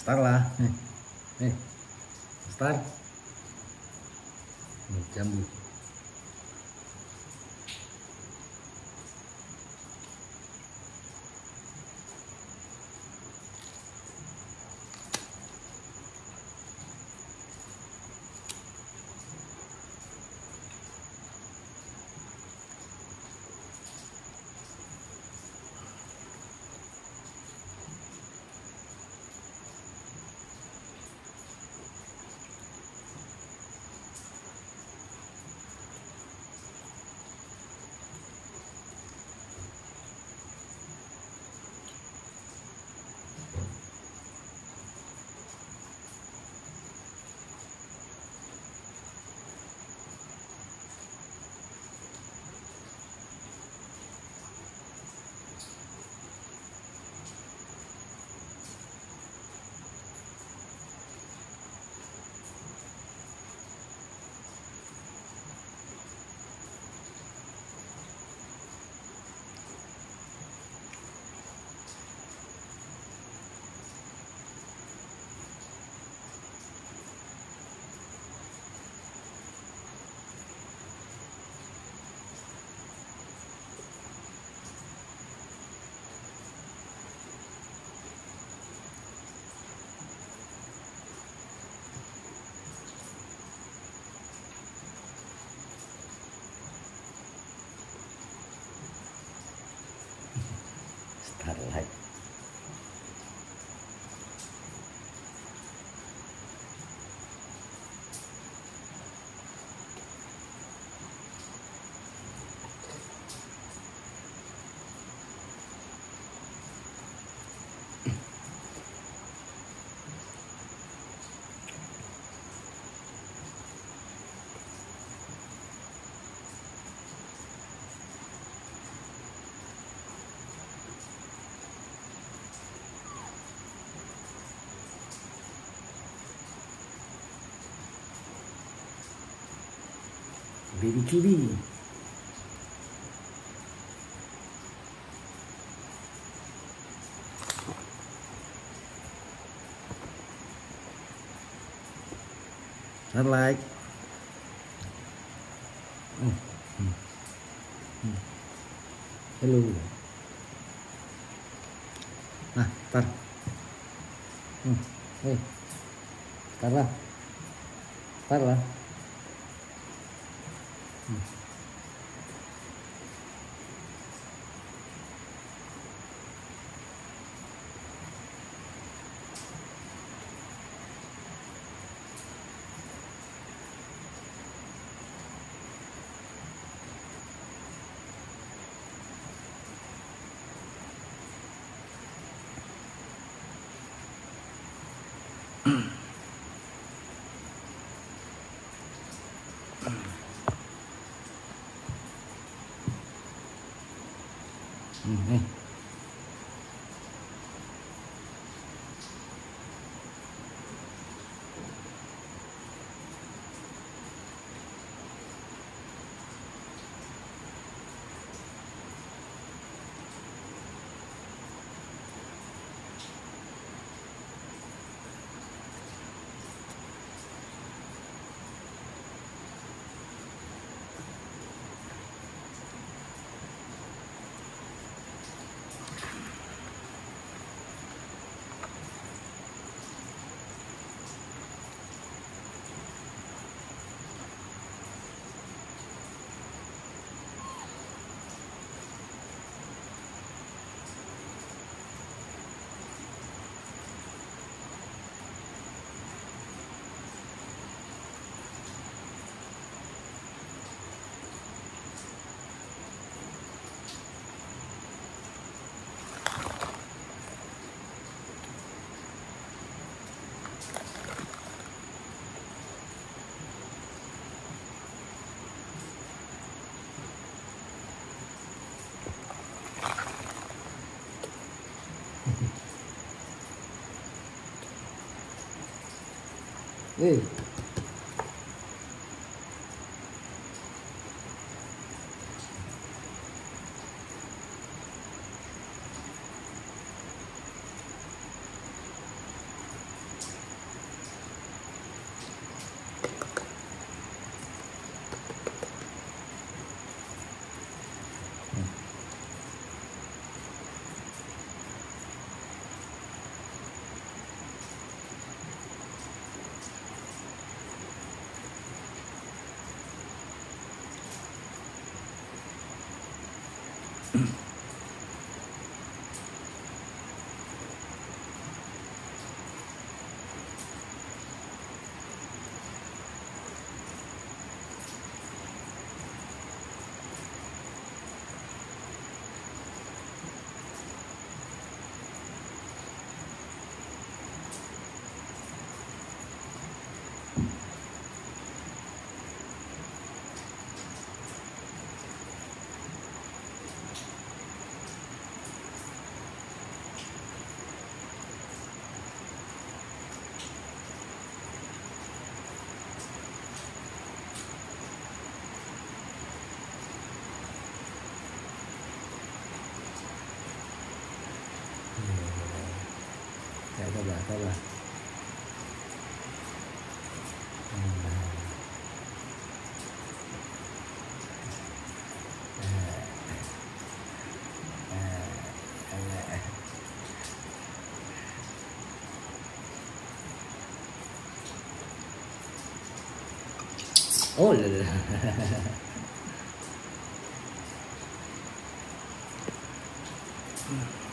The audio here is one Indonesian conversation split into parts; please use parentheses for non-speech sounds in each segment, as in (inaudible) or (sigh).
start lah. Nih nih start nih jambu baby kiwi starlight Hmm, hmm, hmm. hello nah tar hmm. hey. tar lah tar lah Mm. (clears throat) Mm-hmm. Hey. 不要不要。哦了了，哈。嗯。(laughs)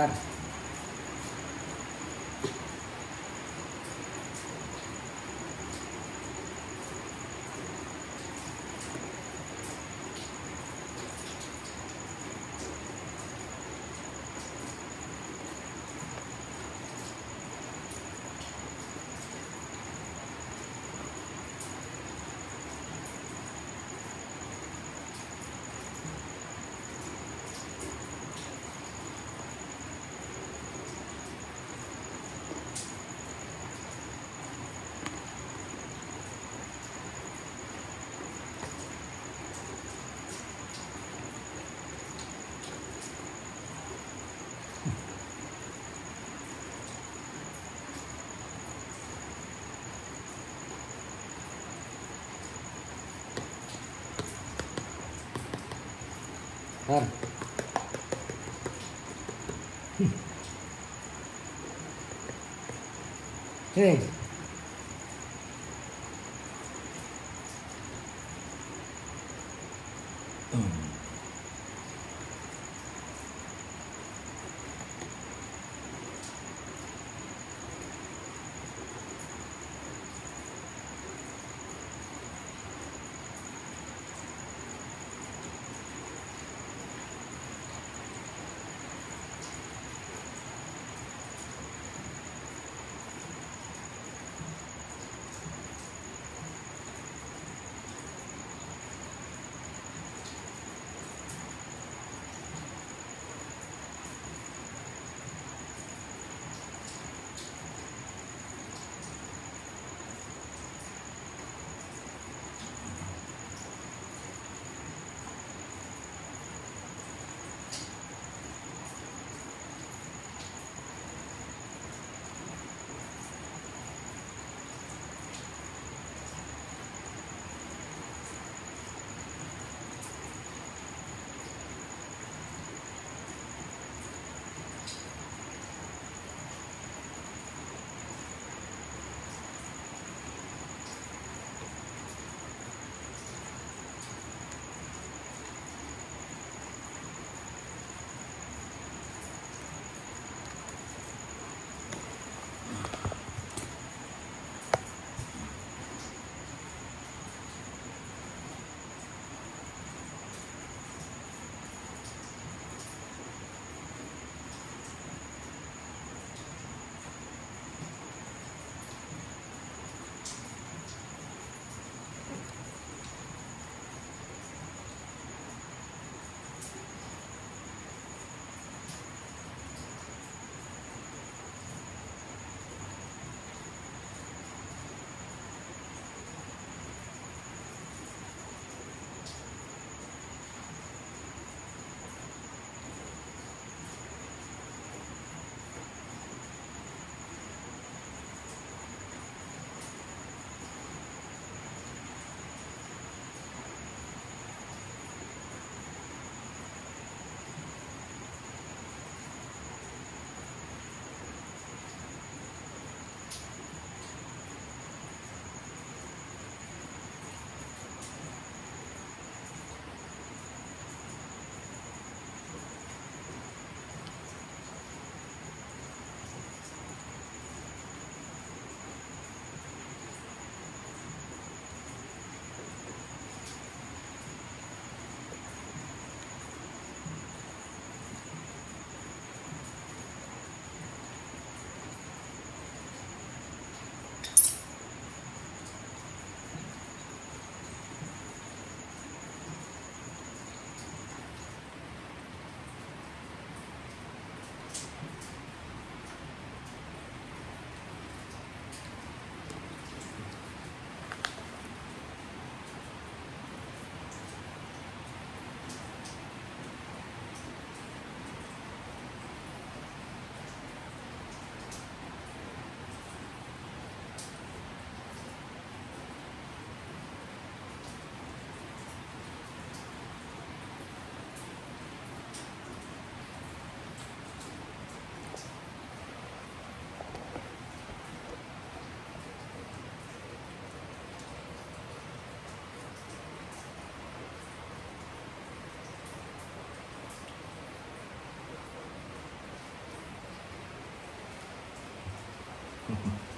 trabajar. Come. Hmm. Mm-hmm.